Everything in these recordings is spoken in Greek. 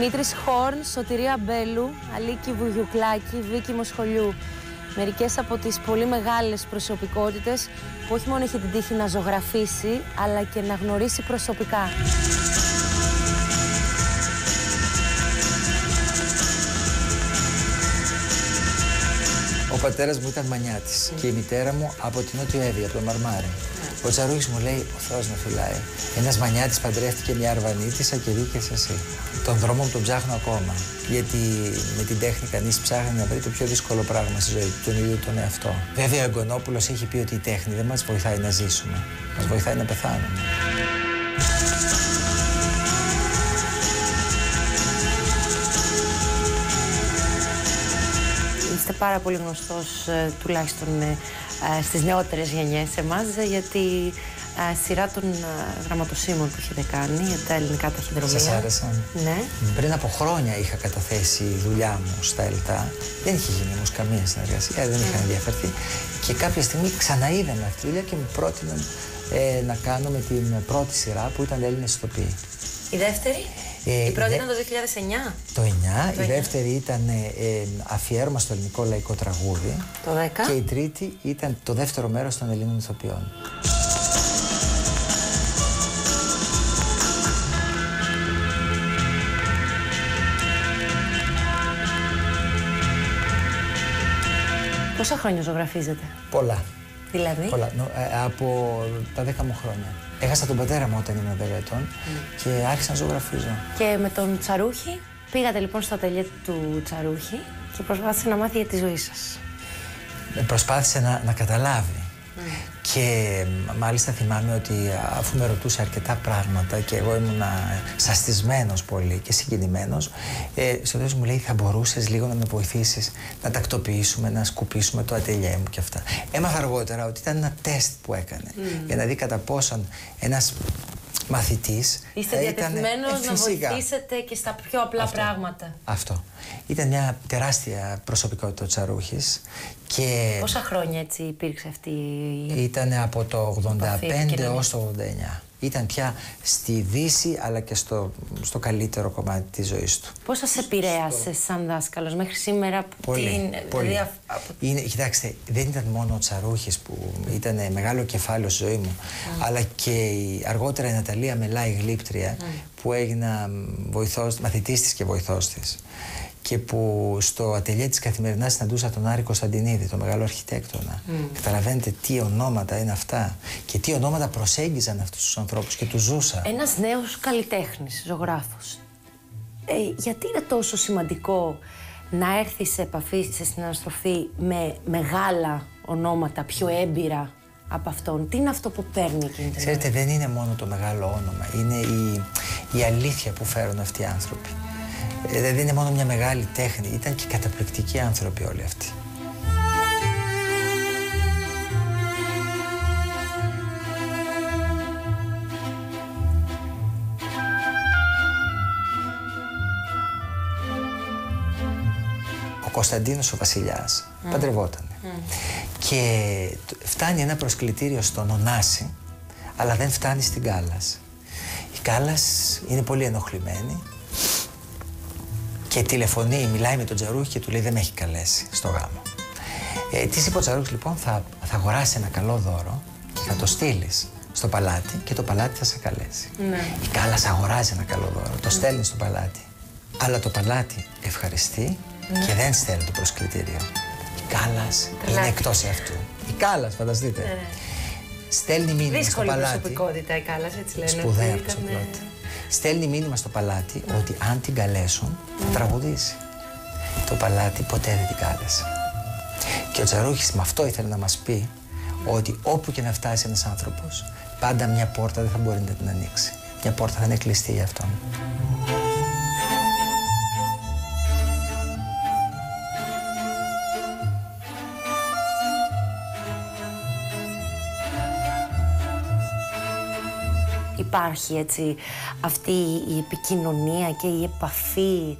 Δημήτρης Χόρν, Σωτηρία Μπέλου, Αλίκη Βουγιουκλάκη, Βίκη Μοσχολιού. Μερικές από τις πολύ μεγάλες προσωπικότητες που όχι μόνο έχει την τύχη να ζωγραφίσει, αλλά και να γνωρίσει προσωπικά. Ο πατέρας μου ήταν μανιάτης και η μητέρα μου από την Νότιο Εύη, από το Μαρμάρι. Ο Τσαρούχης μου λέει: Ο Θεός με φυλάει. Ένας μανιάτης παντρεύτηκε μια Αρβανίτησα και βγήκε εσύ. Τον δρόμο μου τον ψάχνω ακόμα. Γιατί με την τέχνη κανείς ψάχνει να βρει το πιο δύσκολο πράγμα στη ζωή του, τον ίδιο τον εαυτό. Βέβαια, ο Εγκονόπουλο έχει πει ότι η τέχνη δεν μας βοηθάει να ζήσουμε. Μας βοηθάει να πεθάνουμε. Είστε πάρα πολύ γνωστός ε, τουλάχιστον ε, ε, στις νεότερες γενιές εμάς γιατί ε, σειρά των ε, γραμματοσύμων που έχετε κάνει για τα ελληνικά ταχυδρομεία. Σας άρεσαν. Ναι. Πριν από χρόνια είχα καταθέσει η δουλειά μου στα ΕΛΤΑ. Δεν είχε γίνει όμως καμία συνεργασία, δεν είχα ενδιαφερθεί. Και κάποια στιγμή ξαναείδαμε αυτή τη δουλειά και μου πρότειναν ε, να κάνω με την πρώτη σειρά που ήταν Έλληνες ηθοποιοί. Η δεύτερη; Ε, η πρώτη δε- ήταν το 2009. Το 9, Το η 9. δεύτερη ήταν ε, ε, αφιέρωμα στο ελληνικό λαϊκό τραγούδι. Το 10. Και η τρίτη ήταν το δεύτερο μέρος των Ελλήνων ηθοποιών. Πόσα χρόνια ζωγραφίζετε, Πολλά. δηλαδή; Πολλά. Νο- ε, από τα 10 μου χρόνια. Έχασα τον πατέρα μου όταν ήμουν 10 ετών και άρχισα να ζωγραφίζω. Και με τον Τσαρούχη πήγατε λοιπόν στο ατελιέ του Τσαρούχη και προσπάθησε να μάθει για τη ζωή σας. Ε, Προσπάθησε να, να καταλάβει. Και μ, μάλιστα θυμάμαι ότι αφού με ρωτούσε αρκετά πράγματα και εγώ ήμουν σαστισμένος πολύ και συγκινημένος, ε, στο τέλος μου λέει θα μπορούσες λίγο να με βοηθήσεις να τακτοποιήσουμε, να σκουπίσουμε το ατελιέ μου και αυτά. Έμαθα αργότερα ότι ήταν ένα τεστ που έκανε για να δει κατά πόσον ένας μαθητής Είστε θα ήταν- διατεθειμένος Ε, να φυσικά. βοηθήσετε και στα πιο απλά πράγματα. Αυτό. Ήταν μια τεράστια προσωπικότητα ο Τσαρούχης και Πόσα χρόνια έτσι υπήρξε αυτή η... ήταν από το 85 επικοινωνία; έως το 89. Ήταν πια στη Δύση αλλά και στο, στο καλύτερο κομμάτι της ζωής του. Πώς σας επηρέασε σαν δάσκαλος; Μέχρι σήμερα που Πολύ, την... πολύ. δηλαδή, αφ- από- Είναι, κοιτάξτε, δεν ήταν μόνο ο Τσαρούχης που ήταν μεγάλο κεφάλαιο στη ζωή μου, αλλά και η, αργότερα η Ναταλία Μελά, η γλύπτρια, που έγινα μ, βοηθός, μαθητής της και βοηθός της και που στο ατελιέ της καθημερινάς συναντούσα τον Άρη Κωνσταντινίδη, τον μεγάλο αρχιτέκτονα. Καταλαβαίνετε τι ονόματα είναι αυτά και τι ονόματα προσέγγιζαν αυτούς τους ανθρώπους και τους ζούσα. Ένας νέος καλλιτέχνης, ζωγράφος. Ε, γιατί είναι τόσο σημαντικό να έρθει σε επαφή, σε συναναστροφή με μεγάλα ονόματα, πιο έμπειρα από αυτόν; Τι είναι αυτό που παίρνει εκείνη την ώρα; Ξέρετε, δεν είναι μόνο το μεγάλο όνομα. Είναι η, η αλήθεια που φέρουν αυτοί οι άνθρωποι. Ε, δεν είναι μόνο μια μεγάλη τέχνη. Ήταν και καταπληκτικοί άνθρωποι όλοι αυτοί. Ο Κωνσταντίνος ο βασιλιάς παντρευόταν. Και το- φτάνει ένα προσκλητήριο στον Ωνάση, αλλά δεν φτάνει στην Κάλλας. Η Κάλλας είναι πολύ ενοχλημένη και τηλεφωνεί, μιλάει με τον Τζαρούχη και του λέει δεν με έχει καλέσει στο γάμο. Ε, της είπε ο Τζαρούχης λοιπόν θα, θα αγοράσει ένα καλό δώρο και θα το στείλεις στο παλάτι και το παλάτι θα σε καλέσει. Η Κάλλας αγοράζει ένα καλό δώρο, το στέλνει στο παλάτι. Αλλά το παλάτι ευχαριστεί και δεν στέλνει το προσκλητήριο. Η Κάλλας είναι εκτός αυτού. Η Κάλλας, φανταστείτε. Στέλνει μήνυμα στο Δύσκολη παλάτι. προσωπικότητα η Κάλλας, έτσι λένε. Σπουδαία ότι ήταν, προσωπικότητα. Στέλνει μήνυμα στο παλάτι ότι αν την καλέσουν θα τραγουδήσει. Το παλάτι ποτέ δεν την κάλεσε. Και ο Τσαρούχης με αυτό ήθελε να μας πει ότι όπου και να φτάσει ένας άνθρωπος πάντα μια πόρτα δεν θα μπορεί να την ανοίξει. Μια πόρτα θα είναι κλειστή για αυτόν. Υπάρχει έτσι αυτή η επικοινωνία και η επαφή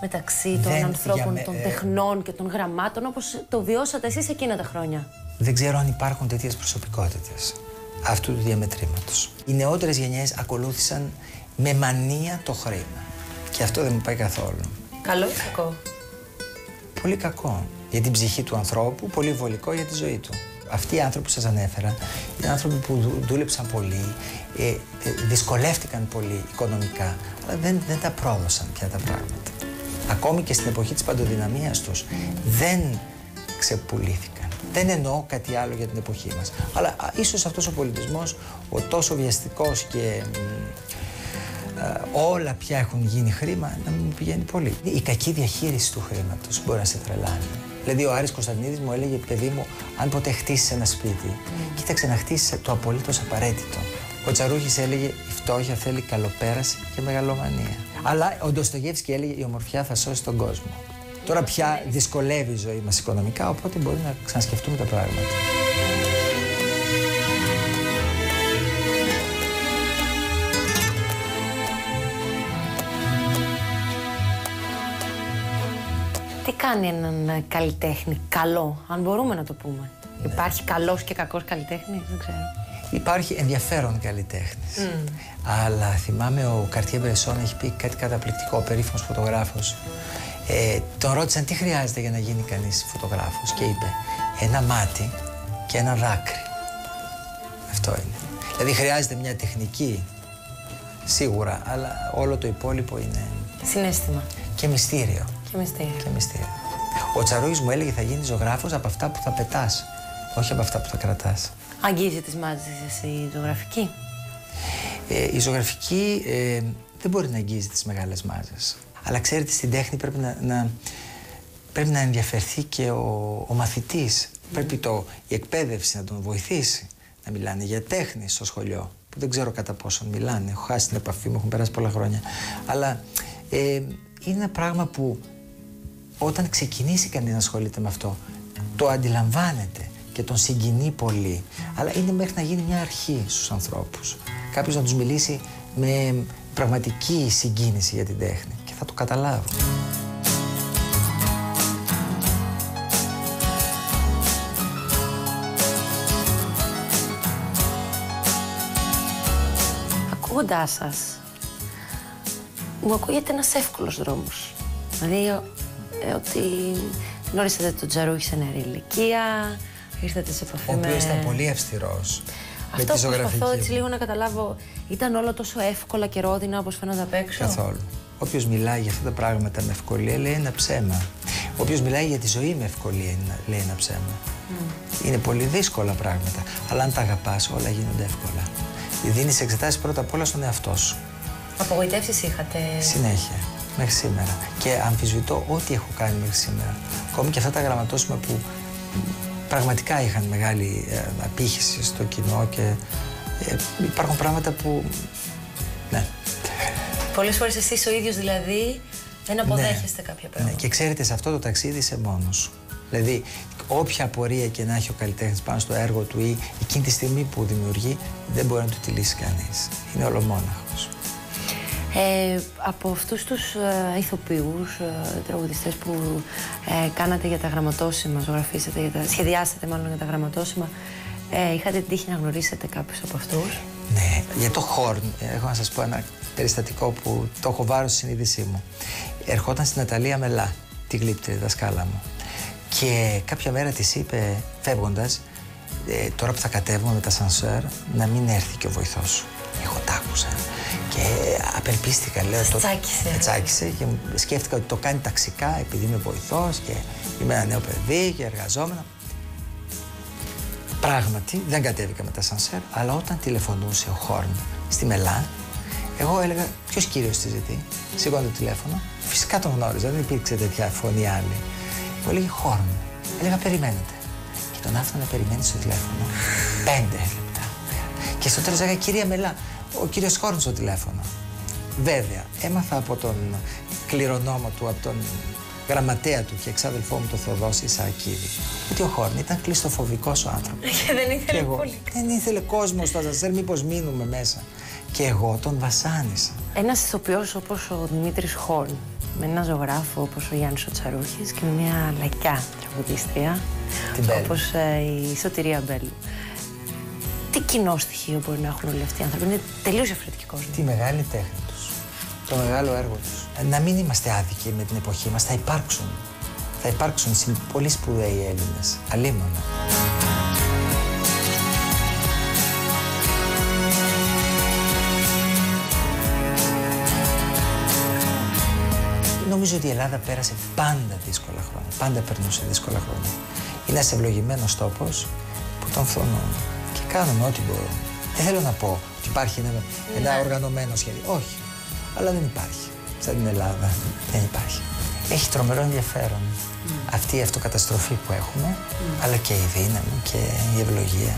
μεταξύ των Δεν, ανθρώπων, για με- των ε, τεχνών και των γραμμάτων όπως το βιώσατε εσείς εκείνα τα χρόνια; Δεν ξέρω αν υπάρχουν τέτοιες προσωπικότητες αυτού του διαμετρήματος. Οι νεότερες γενιές ακολούθησαν με μανία το χρήμα. Και αυτό δεν μου πάει καθόλου. Καλό ή κακό; Πολύ κακό για την ψυχή του ανθρώπου, πολύ βολικό για τη ζωή του. Αυτοί οι άνθρωποι που σας ανέφερα είναι άνθρωποι που δούλεψαν πολύ, ε, ε, δυσκολεύτηκαν πολύ οικονομικά, αλλά δεν, δεν τα πρόδωσαν πια τα πράγματα. Ακόμη και στην εποχή της παντοδυναμίας τους δεν ξεπουλήθηκαν. Δεν εννοώ κάτι άλλο για την εποχή μας. Αλλά ίσως αυτός ο πολιτισμός, ο τόσο βιαστικός και ε, όλα πια έχουν γίνει χρήμα, να μην πηγαίνει πολύ. Η κακή διαχείριση του χρήματος μπορεί να σε τρελάνει. Δηλαδή, ο Άρης Κωνσταντινίδης μου έλεγε, παιδί μου, αν ποτέ χτίσεις ένα σπίτι, mm. κοίταξε να χτίσεις το απολύτως απαραίτητο. Ο Τσαρούχης έλεγε, η φτώχεια θέλει καλοπέραση και μεγαλομανία. Αλλά ο Ντοστογεύσκη έλεγε, η ομορφιά θα σώσει τον κόσμο. Τώρα πια δυσκολεύει η ζωή μας οικονομικά, οπότε μπορεί να ξανασκεφτούμε τα πράγματα. Τι κάνει έναν καλλιτέχνη καλό, αν μπορούμε να το πούμε; Ναι. Υπάρχει καλός και κακός καλλιτέχνη, δεν ξέρω. Υπάρχει ενδιαφέρον καλλιτέχνης. Mm. Αλλά θυμάμαι ο Καρτιέ Μπρεσόν έχει πει κάτι καταπληκτικό, ο περίφημος φωτογράφος. Ε, τον ρώτησαν τι χρειάζεται για να γίνει κανείς φωτογράφος και είπε ένα μάτι και ένα δάκρυ. Αυτό είναι. Δηλαδή χρειάζεται μια τεχνική, σίγουρα, αλλά όλο το υπόλοιπο είναι. Συνέστημα. Και μυστήριο. Και μυστήριο. Και μυστήριο. Ο Τσαρούγης μου έλεγε θα γίνεις ζωγράφος από αυτά που θα πετάς, όχι από αυτά που θα κρατάς. Αγγίζει τις μάζες εσύ η ζωγραφική; Ε, η ζωγραφική ε, δεν μπορεί να αγγίζει τις μεγάλες μάζες. Αλλά ξέρετε, στην τέχνη πρέπει να, να, πρέπει να ενδιαφερθεί και ο, ο μαθητής. Πρέπει το, η εκπαίδευση να τον βοηθήσει να μιλάνε για τέχνη στο σχολείο. Που δεν ξέρω κατά πόσον μιλάνε. Έχω χάσει την επαφή μου, έχουν περάσει πολλά χρόνια. Αλλά ε, είναι ένα πράγμα που όταν ξεκινήσει κανείς να ασχολείται με αυτό, το αντιλαμβάνεται και τον συγκινεί πολύ. Αλλά είναι μέχρι να γίνει μια αρχή στους ανθρώπους. Κάποιος να τους μιλήσει με πραγματική συγκίνηση για την τέχνη και θα το καταλάβουν. Ακούγοντάς σας, μου ακούγεται ένας εύκολος δρόμος. Δηλαδή, ε, ότι γνώρισατε τον Τζαρούχη σε νεαρή ηλικία, ήρθατε σε επαφή με... Ο οποίος με... ήταν πολύ αυστηρός. Αυτό που προσπαθώ έτσι λίγο να καταλάβω, ήταν όλο τόσο εύκολα και ρόδινα όπως φαίνονται απ' έξω; Καθόλου. Όποιος μιλάει για αυτά τα πράγματα με ευκολία λέει ένα ψέμα. Όποιος μιλάει για τη ζωή με ευκολία λέει ένα ψέμα. Mm. Είναι πολύ δύσκολα πράγματα. Αλλά αν τα αγαπάς, όλα γίνονται εύκολα. Δίνεις εξετάσεις πρώτα απ' όλα στον εαυτό σου. Απογοητεύσεις είχατε; Συνέχεια. Μέχρι σήμερα. Και αμφισβητώ ό,τι έχω κάνει μέχρι σήμερα. Ακόμη και αυτά τα γραμματόσημα που πραγματικά είχαν μεγάλη ε, απήχηση στο κοινό και ε, υπάρχουν πράγματα που. Ναι. Πολλές φορές εσείς ο ίδιος δηλαδή δεν ναι. αποδέχεστε ναι. κάποια πράγματα. Ναι. Και ξέρετε, σε αυτό το ταξίδι είσαι μόνος σου. Δηλαδή, όποια απορία και να έχει ο καλλιτέχνης πάνω στο έργο του ή εκείνη τη στιγμή που δημιουργεί, δεν μπορεί να του τη λύσει κανείς. Είναι ολομόναχος. Ε, από αυτούς τους ε, ηθοποιούς, ε, τραγουδιστές που ε, κάνατε για τα γραμματόσημα, ζωγραφίσατε, για τα, σχεδιάσατε μάλλον για τα γραμματόσημα, ε, είχατε την τύχη να γνωρίσετε κάποιους από αυτούς; Ναι, για το Χόρν, έχω να σας πω ένα περιστατικό που το έχω βάρος στη συνείδησή μου. Ερχόταν στην Ναταλία Μελά, τη γλύπτη δασκάλα μου. Και κάποια μέρα της είπε, φεύγοντας, ε, τώρα που θα κατέβουμε με τα σανσέρ, να μην έρθει και ο βοηθός σου. Εγώ τ' άκουσα και απελπίστηκα. Λέω, το τσάκισε. τσάκισε και σκέφτηκα ότι το κάνει ταξικά επειδή είμαι βοηθός και είμαι ένα νέο παιδί και εργαζόμενο. Πράγματι δεν κατέβηκα με τα σανσέρ, αλλά όταν τηλεφωνούσε ο Χόρν στη Μελά, εγώ έλεγα ποιος κύριος της ζητεί; Σήκωνα το τηλέφωνο. Φυσικά τον γνώριζα, δεν υπήρξε τέτοια φωνή άλλη. Μου έλεγε Χόρν. Έλεγα περιμένετε. Και τον άφηνα να περιμένει στο τηλέφωνο. Πέντε λεπτά. Και στο τέλος έλεγα κυρία Μελά, ο κύριος Χόρν στο τηλέφωνο. Βέβαια, έμαθα από τον κληρονόμο του, από τον γραμματέα του και εξάδελφό μου, τον Θεοδόση Ισακίδη, ότι ο Χόρν ήταν κλειστοφοβικός ο άνθρωπος. Και δεν ήθελε εγώ, πολύ. Δεν ήθελε κόσμος στο αζασέρ, μήπως μείνουμε μέσα. Και εγώ τον βασάνισα. Ένας ηθοποιός όπως ο Δημήτρης Χόρν, με ένα ζωγράφο όπως ο Γιάννης Οτσαρούχη και με μια λαϊκιά τραγουδίστρια όπως ε, η Σωτηρία Μπέλου. Τι κοινό στοιχείο μπορεί να έχουν όλοι αυτοί οι άνθρωποι; Είναι τελείως διαφορετικό κόσμος. Τη μεγάλη τέχνη τους. το μεγάλο έργο τους. Ε, να μην είμαστε άδικοι με την εποχή μας, θα υπάρξουν. Θα υπάρξουν πολύ σπουδαίοι Έλληνες, αλίμονα. Νομίζω ότι η Ελλάδα πέρασε πάντα δύσκολα χρόνια. Πάντα περνούσε δύσκολα χρόνια. Είναι ένας ευλογημένος τόπος που τον φρονούν και κάνουν ό,τι μπορούν. Δεν θέλω να πω ότι υπάρχει ένα, ένα ναι. οργανωμένο σχέδιο. Όχι. Αλλά δεν υπάρχει. Σαν την Ελλάδα δεν υπάρχει. Έχει τρομερό ενδιαφέρον mm. αυτή η αυτοκαταστροφή που έχουμε, mm. αλλά και η δύναμη και η ευλογία.